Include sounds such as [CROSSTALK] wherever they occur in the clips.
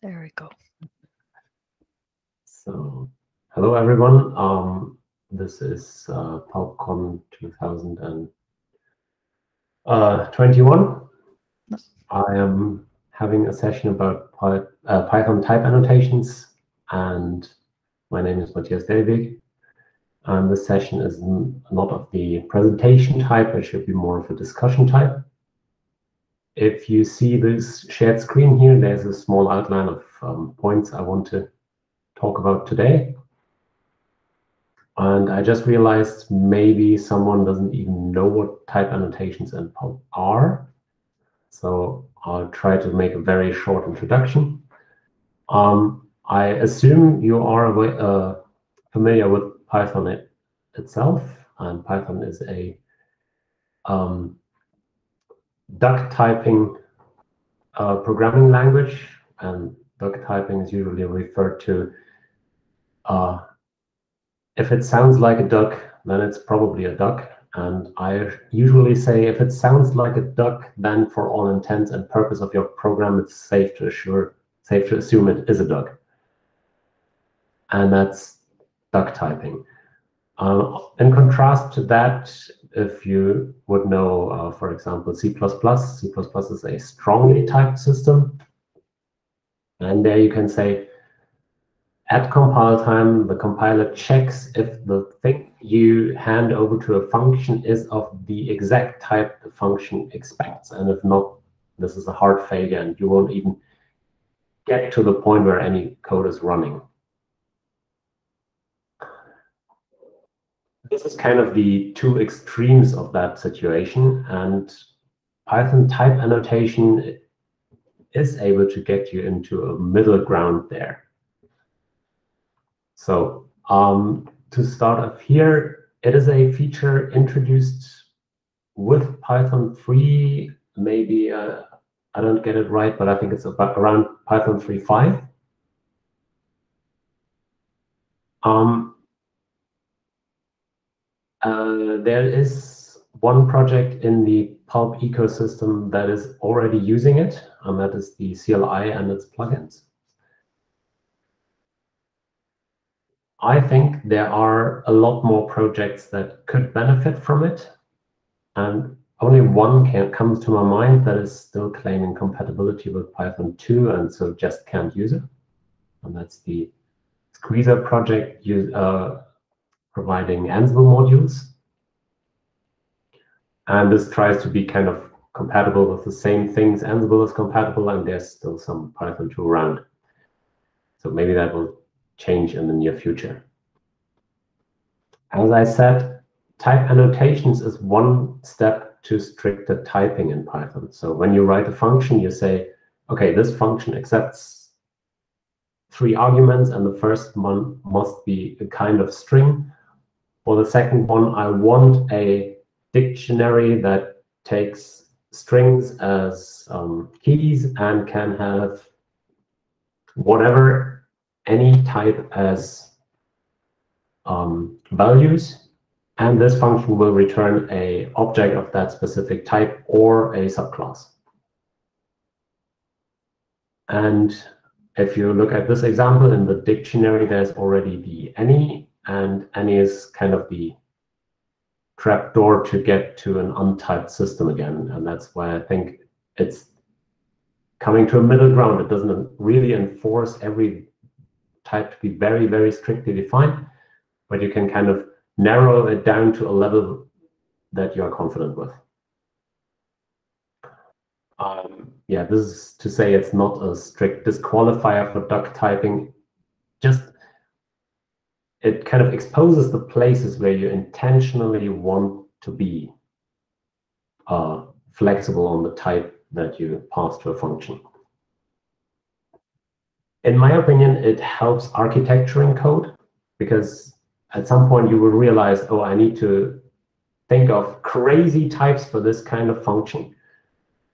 There we go. So, hello everyone. Um, this is uh, PulpCon 2021. Uh, I am having a session about Py uh, Python type annotations, and my name is Matthias Dellweg. And this session is not of the presentation type, it should be more of a discussion type. If you see this shared screen here, there's a small outline of um, points I want to talk about today. And I just realized maybe someone doesn't even know what type annotations and pulp are. So I'll try to make a very short introduction. Um, I assume you are uh, familiar with Python it, itself, and Python is a um, duck typing uh, programming language, and duck typing is usually referred to uh, if it sounds like a duck, then it's probably a duck. And I usually say if it sounds like a duck, then for all intents and purpose of your program, it's safe to assure, safe to assume it is a duck. And that's duck typing. Uh, in contrast to that, if you would know, uh, for example, C++, C++ is a strongly typed system. And there you can say, at compile time, the compiler checks if the thing you hand over to a function is of the exact type the function expects. And if not, this is a hard failure, and you won't even get to the point where any code is running. This is kind of the two extremes of that situation. And Python type annotation is able to get you into a middle ground there. So um, to start off here, it is a feature introduced with Python 3, maybe uh, I don't get it right, but I think it's about around Python 3.5. Um, uh, there is one project in the Pulp ecosystem that is already using it, and that is the CLI and its plugins. I think there are a lot more projects that could benefit from it, and only one can, comes to my mind that is still claiming compatibility with Python 2 and so just can't use it. And that's the Squeezer project uh, providing Ansible modules. And this tries to be kind of compatible with the same things Ansible is compatible, and there's still some Python 2 around. So maybe that will change in the near future. As I said, type annotations is one step to stricter typing in Python. So when you write a function, you say, okay, this function accepts three arguments, and the first one must be a kind of string. For the second one, I want a dictionary that takes strings as um, keys and can have whatever any type as um, values. And this function will return a object of that specific type or a subclass. And if you look at this example in the dictionary, there's already the any, and any is kind of the trapdoor to get to an untyped system again. And that's why I think it's coming to a middle ground. It doesn't really enforce every type to be very, very strictly defined, but you can kind of narrow it down to a level that you are confident with. Um, yeah, this is to say it's not a strict disqualifier for duck typing. Just it kind of exposes the places where you intentionally want to be uh, flexible on the type that you pass to a function. In my opinion, it helps architecturing code because at some point you will realize, oh, I need to think of crazy types for this kind of function.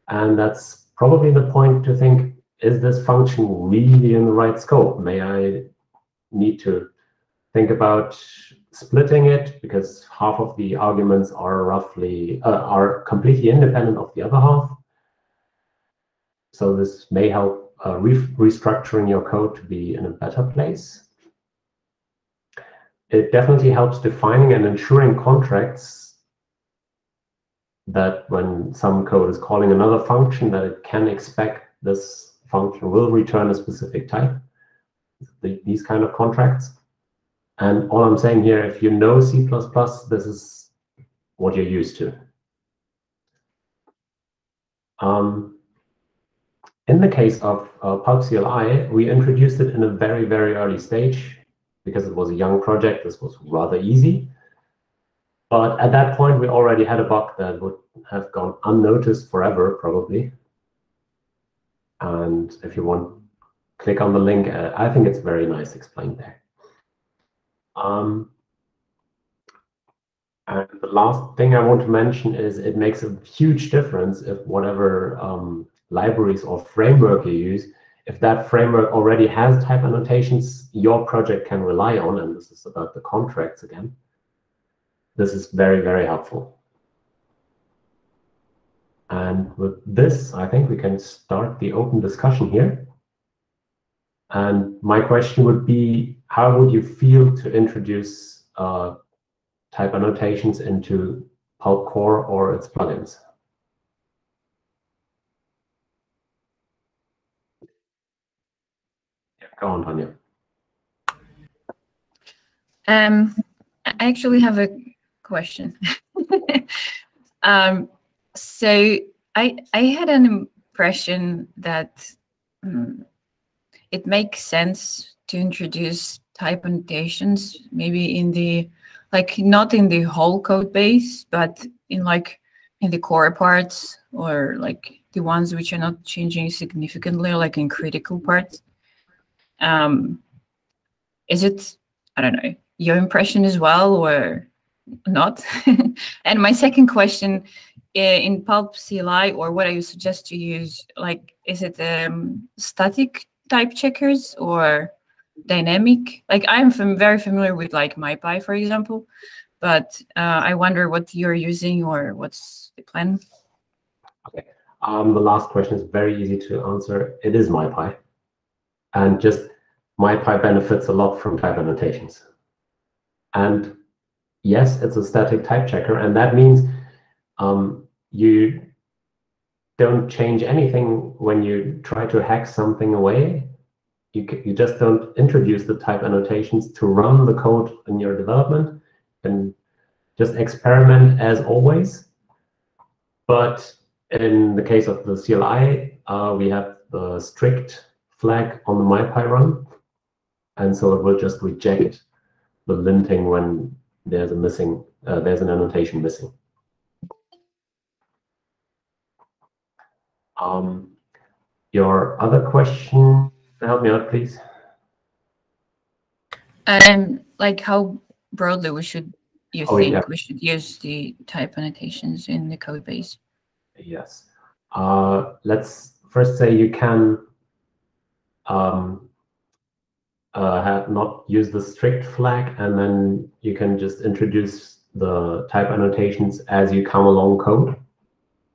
And that's probably the point to think, is this function really in the right scope? May I need to think about splitting it because half of the arguments are roughly uh, are completely independent of the other half. So this may help uh, re restructuring your code to be in a better place. It definitely helps defining and ensuring contracts that when some code is calling another function that it can expect this function will return a specific type, the, these kind of contracts. And all I'm saying here, if you know C++, this is what you're used to. Um, in the case of uh, Pulp CLI, we introduced it in a very, very early stage because it was a young project. This was rather easy. But at that point, we already had a bug that would have gone unnoticed forever, probably. And if you want, click on the link. Uh, I think it's very nice explained there. Um, and the last thing I want to mention is it makes a huge difference if whatever um, libraries or framework you use, if that framework already has type annotations your project can rely on, and this is about the contracts again, this is very, very helpful. And with this, I think we can start the open discussion here. And my question would be, how would you feel to introduce uh, type annotations into Pulp Core or its plugins? Go on, Tanya. Um, I actually have a question. [LAUGHS] um, so I I had an impression that um, it makes sense to introduce type annotations maybe in the like not in the whole code base but in like in the core parts or like the ones which are not changing significantly like in critical parts um, is it, I don't know, your impression as well or not? [LAUGHS] and my second question in Pulp CLI or what I you suggest to use, like, is it um, static type checkers or dynamic? Like, I'm fam very familiar with like MyPy, for example, but uh, I wonder what you're using or what's the plan. Okay. Um, the last question is very easy to answer. It is MyPy. And just MyPy benefits a lot from type annotations. And yes, it's a static type checker, and that means um, you don't change anything when you try to hack something away. You, you just don't introduce the type annotations to run the code in your development and just experiment as always. But in the case of the CLI, uh, we have the strict flag on the MyPy run. And so it will just reject the linting when there's a missing, uh, there's an annotation missing. Um, your other question, help me out, please. Um, like how broadly we should you oh, think yeah. we should use the type annotations in the code base? Yes. Uh, let's first say you can um, uh, have not use the strict flag, and then you can just introduce the type annotations as you come along code,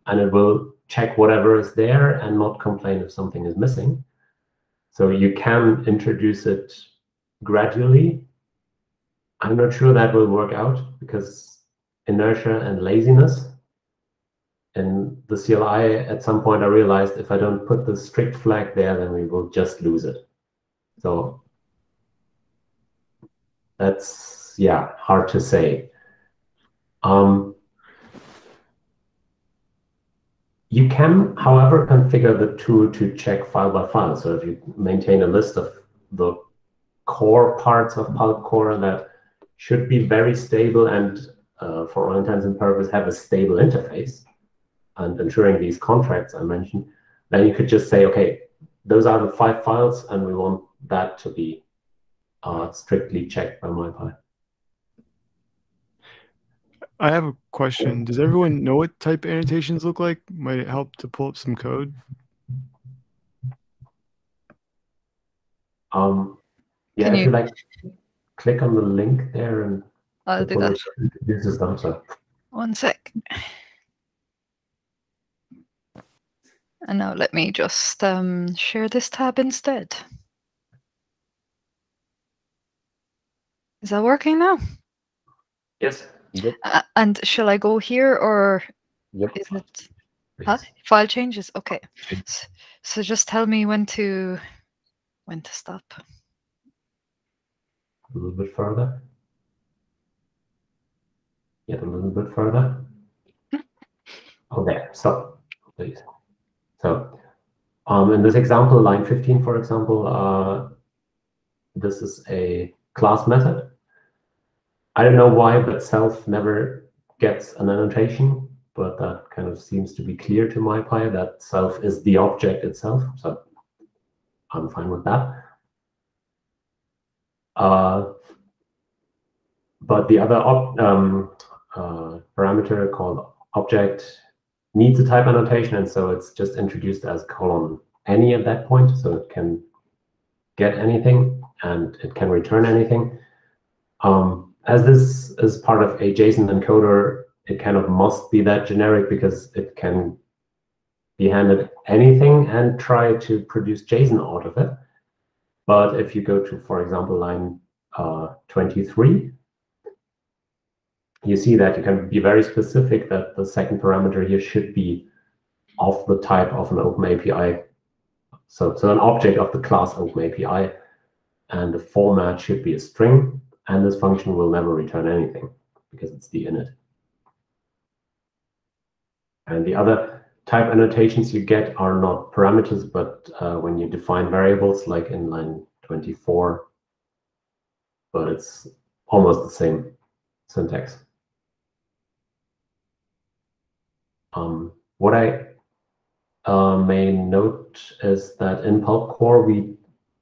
and it will check whatever is there and not complain if something is missing. So you can introduce it gradually. I'm not sure that will work out because inertia and laziness. In the CLI, at some point, I realized if I don't put the strict flag there, then we will just lose it. So that's yeah hard to say. Um, you can, however, configure the tool to check file by file. So if you maintain a list of the core parts of Pulp Core that should be very stable and uh, for all intents and purposes have a stable interface and ensuring these contracts I mentioned, then you could just say, okay, those are the five files and we want that to be uh, strictly checked by MyPy. I have a question. Does everyone know what type annotations look like? Might it help to pull up some code? Um, yeah, Can if you... you like, click on the link there and I'll do that. This is them, so. One sec. And now let me just um, share this tab instead. Is that working now? Yes. Yep. Uh, and shall I go here or Yep. is it huh? file changes? Okay. S- So just tell me when to when to stop. A little bit further. Yet a little bit further. Oh, there. Stop, please. So, um, in this example, line 15, for example, uh, this is a class method. I don't know why, but self never gets an annotation, but that kind of seems to be clear to MyPy that self is the object itself. So I'm fine with that. Uh, but the other um, uh, parameter called object needs a type annotation, and so it's just introduced as colon any at that point, so it can get anything and it can return anything. Um, as this is part of a JSON encoder, it kind of must be that generic because it can be handed anything and try to produce JSON out of it. But if you go to, for example, line uh, 23, you see that you can be very specific that the second parameter here should be of the type of an OpenAPI. So, so an object of the class OpenAPI, and the format should be a string, and this function will never return anything because it's the init. And the other type annotations you get are not parameters, but uh, when you define variables, like in line 24, but it's almost the same syntax. Um, what I uh, may note is that in Pulp Core, we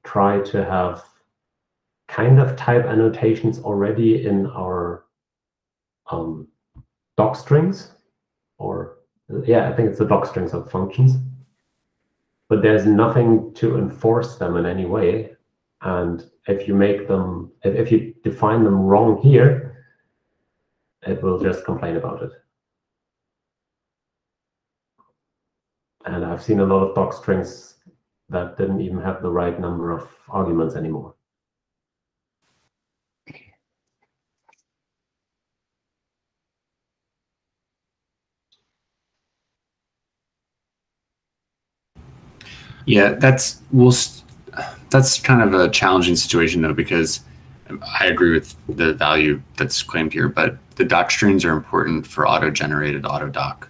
try to have kind of type annotations already in our um, doc strings, or yeah, I think it's the doc strings of functions. But there's nothing to enforce them in any way. And if you make them, if, if you define them wrong here, it will just complain about it. And I've seen a lot of doc strings that didn't even have the right number of arguments anymore. Yeah, that's we'll. s- That's kind of a challenging situation though, because I agree with the value that's claimed here, but the doc strings are important for auto-generated auto doc,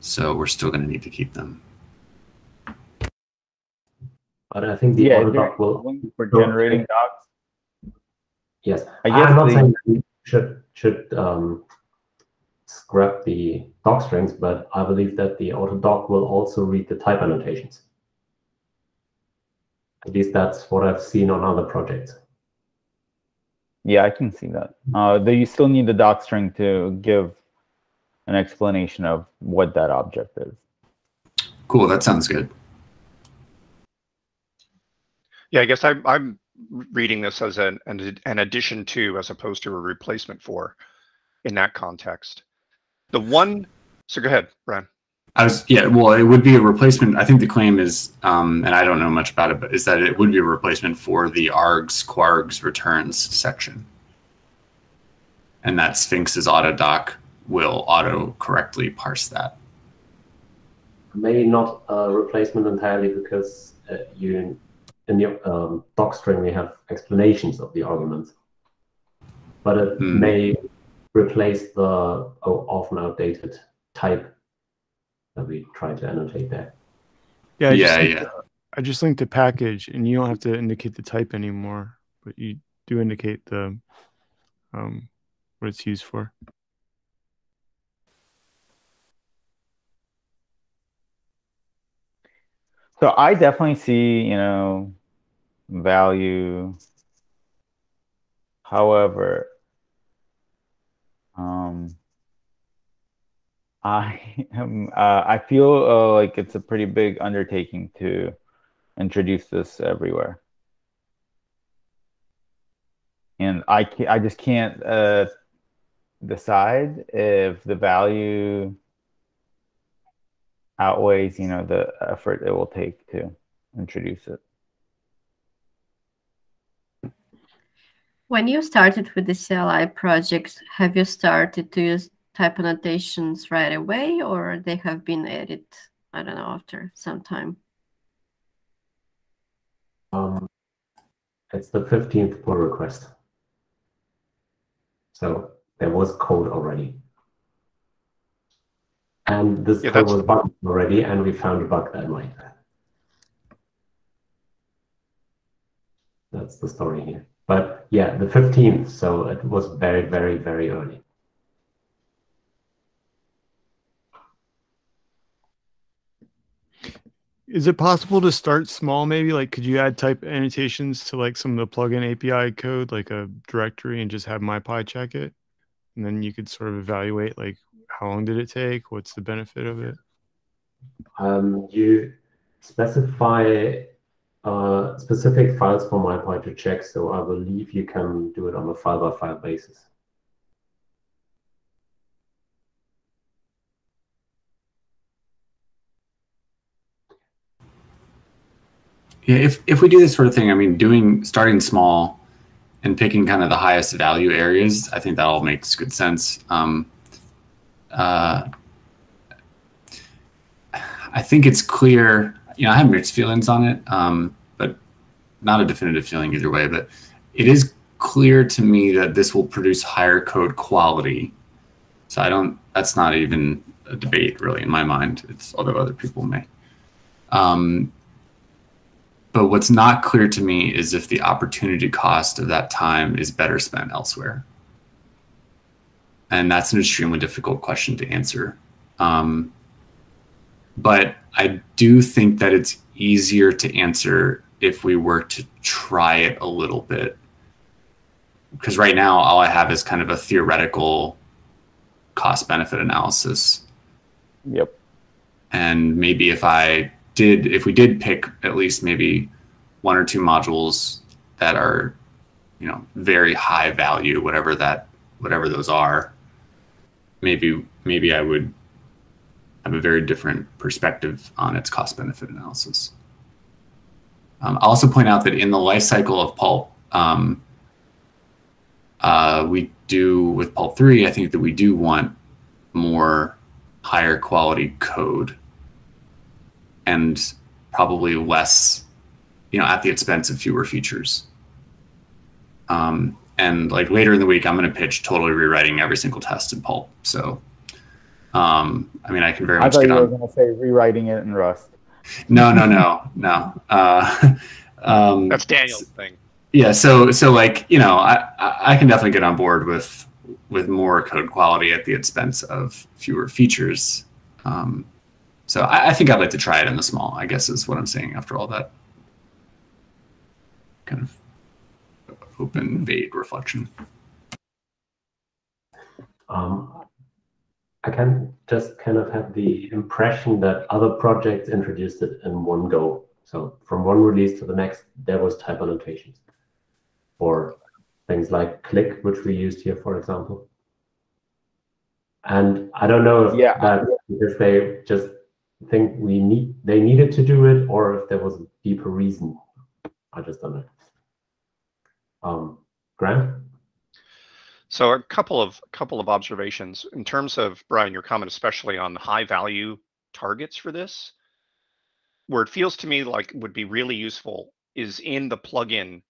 so we're still going to need to keep them. But I think the Yeah, auto doc will for Sure. generating docs. Yes, I guess I'm not the- saying that we should should um, scrap the doc strings, but I believe that the autodoc will also read the type annotations. At least that's what I've seen on other projects. Yeah, I can see that. Uh, though you still need the doc string to give an explanation of what that object is. Cool, that sounds good. Yeah, I guess I'm I'm reading this as an an, an addition to as opposed to a replacement for in that context. The one so go ahead, Brian. I was yeah, well, it would be a replacement. I think the claim is, um, and I don't know much about it, but is that it would be a replacement for the args kwargs returns section, and that Sphinx's autodoc will auto correctly parse that. Maybe not a replacement entirely because uh, you in the um, doc string we have explanations of the arguments, but it Hmm. may replace the oh, often outdated type that we try to annotate there. Yeah, I Yeah, yeah. the- I just linked a package, and you don't have to indicate the type anymore, but you do indicate the um, what it's used for. So I definitely see, you know, value. However, um, I am, uh, I feel uh, like it's a pretty big undertaking to introduce this everywhere. And I I just can't uh, decide if the value outweighs, you know, the effort it will take to introduce it. When you started with the CLI project, have you started to use type annotations right away or they have been added, I don't know, after some time? Um, it's the 15th pull request. So there was code already. And this Yeah, code that's- was bugged already, and we found a bug that might. That's the story here. But yeah, the 15th, so it was very, very, very early. Is it possible to start small? Maybe like, could you add type annotations to like some of the plugin API code, like a directory, and just have MyPy check it, and then you could sort of evaluate like how long did it take, what's the benefit of it? Um, you specify uh, specific files for MyPy to check, so I believe you can do it on a file by file basis. Yeah, if if we do this sort of thing, I mean, doing starting small and picking kind of the highest value areas, I think that all makes good sense. Um, uh, I think it's clear. You know, I have mixed feelings on it, um, but not a definitive feeling either way. But it is clear to me that this will produce higher code quality. So I don't. That's not even a debate really in my mind. It's although other people may. Um, but what's not clear to me is if the opportunity cost of that time is better spent elsewhere. And that's an extremely difficult question to answer. Um, but I do think that it's easier to answer if we were to try it a little bit. Because right now, all I have is kind of a theoretical cost benefit analysis. Yep. And maybe if I did, if we did pick at least maybe one or two modules that are, you know, very high value, whatever that, whatever those are, maybe, maybe I would have a very different perspective on its cost benefit analysis. Um, I'll also point out that in the life cycle of pulp, um, uh, we do with pulp 3, I think that we do want more higher quality code and probably less, you know, at the expense of fewer features. Um, and like later in the week, I'm going to pitch totally rewriting every single test in Pulp. So, um, I mean, I can very I much thought get you were going to say rewriting it in Rust. No, no, no, no. Uh, [LAUGHS] um, That's Daniel's thing. yeah. So, so like, you know, I, I I can definitely get on board with with more code quality at the expense of fewer features. Um, so I, I think I'd like to try it in the small. I guess is what I'm saying after all that kind of open, vague reflection. Um, I can just kind of have the impression that other projects introduced it in one go. So from one release to the next, there was type annotations for things like click, which we used here, for example. And I don't know if Yeah. that because they just think we need they needed to do it, or if there was a deeper reason. I just don't know. Um, Grant. So a couple of couple of observations in terms of Brian, your comment, especially on high value targets for this. Where it feels to me like would be really useful is in the plugin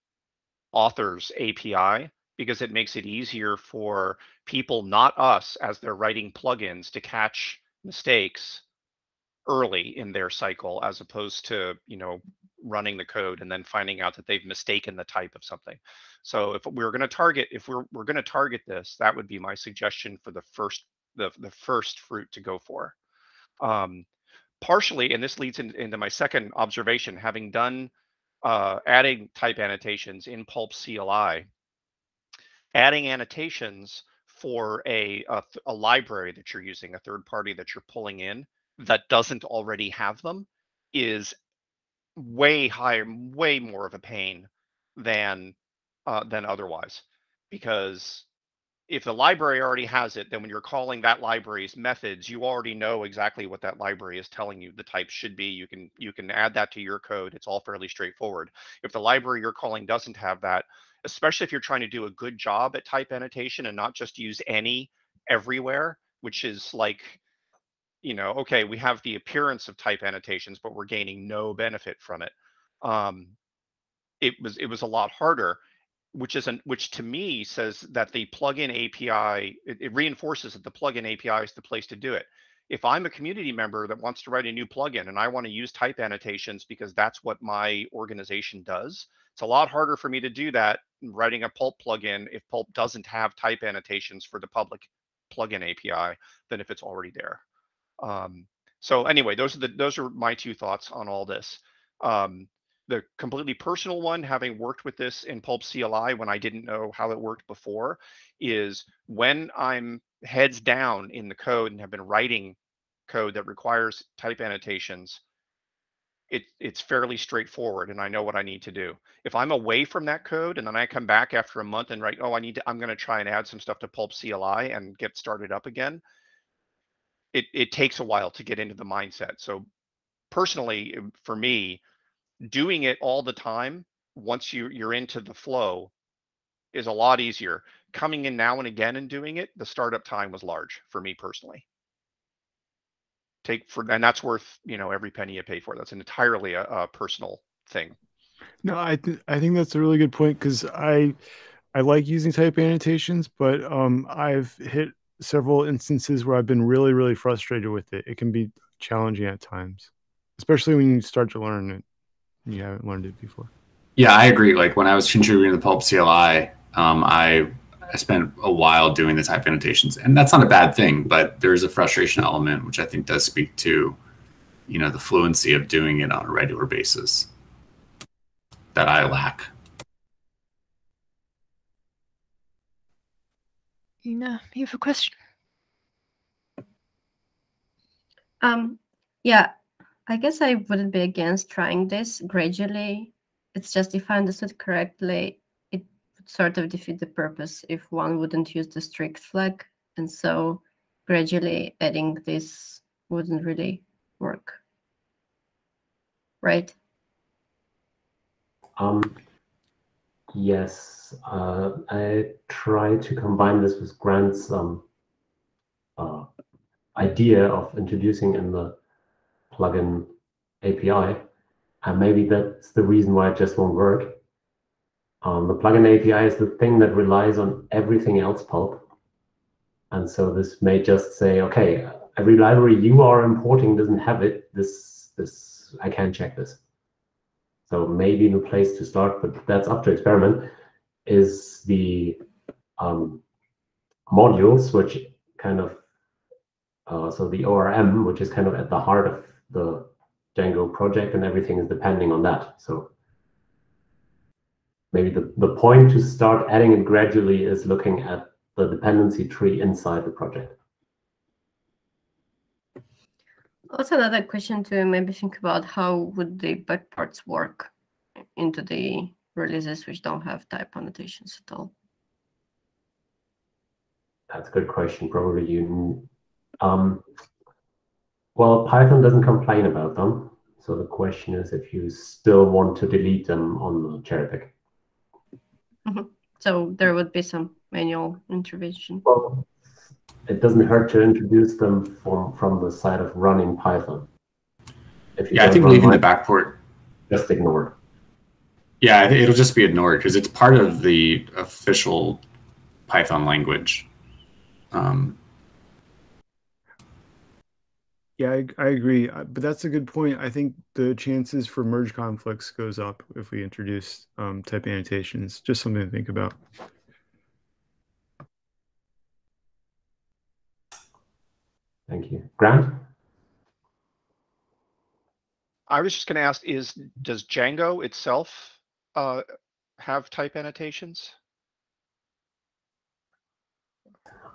authors API because it makes it easier for people, not us, as they're writing plugins to catch mistakes early in their cycle as opposed to you know running the code and then finding out that they've mistaken the type of something. So if we're going to target if we're, we're going to target this that would be my suggestion for the first the, the first fruit to go for. Um, partially and this leads in, into my second observation having done uh, adding type annotations in pulp cli adding annotations for a, a, a library that you're using a third party that you're pulling in that doesn't already have them is way higher, way more of a pain than uh, than otherwise, because if the library already has it, then when you're calling that library's methods, you already know exactly what that library is telling you the type should be. You can you can add that to your code. It's all fairly straightforward. If the library you're calling doesn't have that, especially if you're trying to do a good job at type annotation and not just use any everywhere, which is like, you know, okay, we have the appearance of type annotations, but we're gaining no benefit from it. Um, it was it was a lot harder which isn't which to me says that the plugin API it, it, reinforces that the plugin API is the place to do it. If I'm a community member that wants to write a new plugin and I want to use type annotations because that's what my organization does, it's a lot harder for me to do that writing a Pulp plugin if Pulp doesn't have type annotations for the public plugin API than if it's already there. Um, so anyway, those are the those are my two thoughts on all this. Um, the completely personal one, having worked with this in Pulp CLI when I didn't know how it worked before, is when I'm heads down in the code and have been writing code that requires type annotations, it, it's fairly straightforward and I know what I need to do. If I'm away from that code and then I come back after a month and write, oh, I need to, I'm going to try and add some stuff to Pulp CLI and get started up again, it, it takes a while to get into the mindset. So personally, for me, doing it all the time once you you're into the flow is a lot easier. Coming in now and again and doing it the startup time was large for me personally. Take for and that's worth you know every penny you pay for. That's an entirely a, a personal thing. No i th- i think that's a really good point because i i like using type annotations but um i've hit several instances where i've been really really frustrated with it it can be challenging at times especially when you start to learn it you haven't learned it before. Yeah, I agree. Like when I was contributing to the Pulp CLI, um, I I spent a while doing the type annotations, and that's not a bad thing. But there is a frustration element, which I think does speak to, you know, the fluency of doing it on a regular basis that I lack. Ina, you have a question? Um, yeah, I guess I wouldn't be against trying this gradually. It's just if I understood correctly, it would sort of defeat the purpose if one wouldn't use the strict flag. And so gradually adding this wouldn't really work. Right? Um, yes, uh, I try to combine this with Grant's um, uh, idea of introducing in the plugin API. And maybe that's the reason why it just won't work. Um, the plugin API is the thing that relies on everything else pulp. And so this may just say, okay, every library you are importing doesn't have it. This, this, I can't check this. So maybe the place to start, but that's up to experiment, is the um, modules, which kind of, uh, so the ORM, which is kind of at the heart of the Django project and everything is depending on that. So maybe the, the point to start adding it gradually is looking at the dependency tree inside the project. Also another question to maybe think about how would the backports work into the releases which don't have type annotations at all? That's a good question. Probably you um, well, Python doesn't complain about them. So the question is if you still want to delete them on the cherry pick. Mm -hmm. So there would be some manual intervention. Well, it doesn't hurt to introduce them from, from the side of running Python. yeah, I think leaving the backport. Just ignore. Yeah, it'll just be ignored because it's part of the official Python language. Um, yeah, I, I agree, uh, but that's a good point. I think the chances for merge conflicts goes up if we introduce um, type annotations. Just something to think about. Thank you, Grant. I was just going to ask: Is does Django itself uh, have type annotations?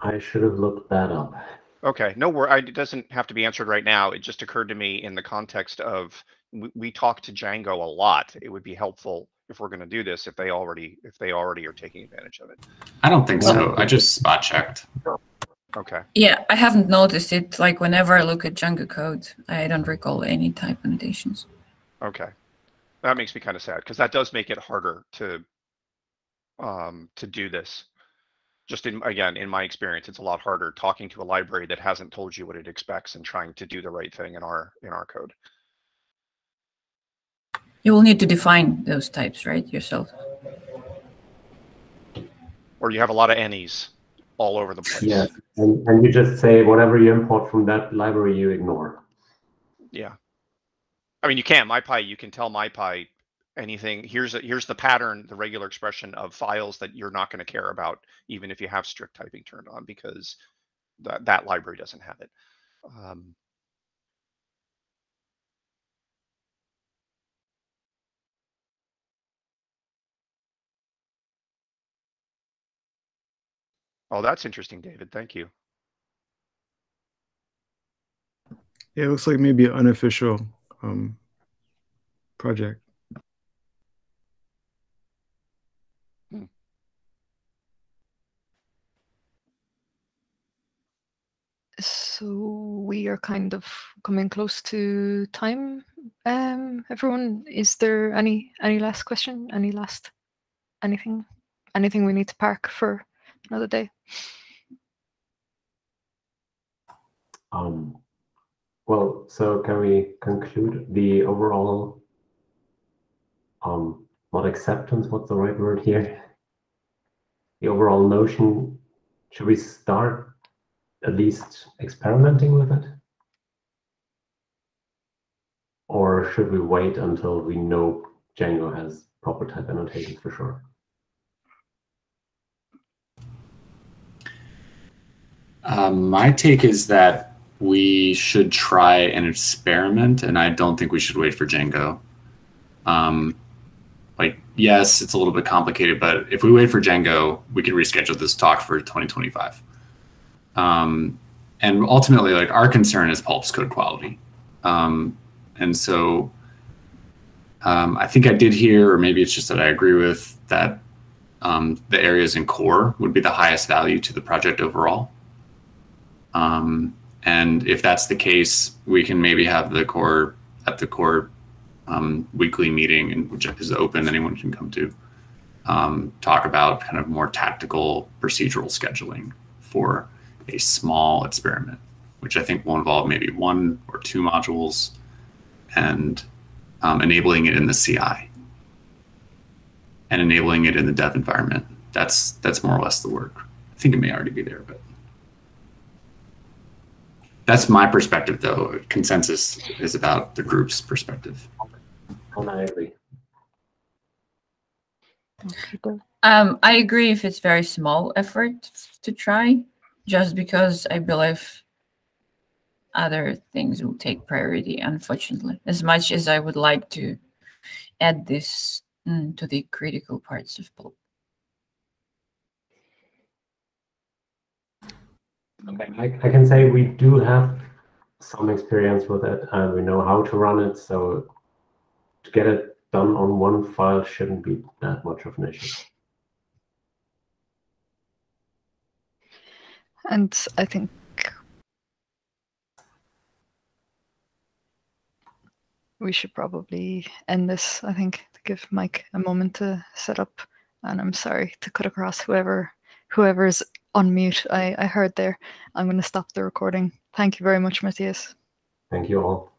I should have looked that up. Okay, no worry. It doesn't have to be answered right now. It just occurred to me in the context of we, we talk to Django a lot. It would be helpful if we're going to do this if they already if they already are taking advantage of it. I don't think so. I just spot checked. Okay. Yeah, I haven't noticed it. Like whenever I look at Django code, I don't recall any type annotations. Okay. That makes me kind of sad because that does make it harder to um, to do this. Just in again, in my experience, it's a lot harder talking to a library that hasn't told you what it expects and trying to do the right thing in our in our code. You will need to define those types, right, yourself. Or you have a lot of any's all over the place. Yeah, and, and you just say whatever you import from that library, you ignore. Yeah. I mean, you can MyPy. You can tell MyPy anything. Here's a, here's the pattern, the regular expression of files that you're not going to care about, even if you have strict typing turned on, because that that library doesn't have it. Um, Oh, that's interesting, David. Thank you. Yeah, it looks like maybe an unofficial um, project. Hmm. So we are kind of coming close to time. Um, everyone, is there any any last question? Any last anything? Anything we need to park for another day? Um, well, so can we conclude the overall um, not acceptance, what's the right word here? [LAUGHS] The overall notion, should we start at least experimenting with it? Or should we wait until we know Django has proper type annotations for sure? Um, my take is that we should try an experiment, and I don't think we should wait for Django. Um, like, yes, it's a little bit complicated, but if we wait for Django, we can reschedule this talk for 2025. Um, and ultimately, like our concern is Pulp's code quality. Um, and so um, I think I did hear, or maybe it's just that I agree with that um, the areas in core would be the highest value to the project overall. Um, and if that's the case, we can maybe have the core at the core um, weekly meeting, and which is open, anyone can come to, um, talk about kind of more tactical procedural scheduling for a small experiment, which I think will involve maybe one or two modules and um, enabling it in the CI and enabling it in the dev environment. That's that's more or less the work. I think it may already be there, but that's my perspective though consensus is about the group's perspective I agree. Um, I agree if it's very small effort to try, just because I believe other things will take priority, unfortunately. As much as I would like to add this mm, to the critical parts of Okay, I, I can say we do have some experience with it and we know how to run it. So to get it done on one file shouldn't be that much of an issue. And I think we should probably end this. I think to give Mike a moment to set up. And I'm sorry to cut across whoever whoever's on mute. I, I heard there. I'm going to stop the recording. Thank you very much, Matthias. Thank you all.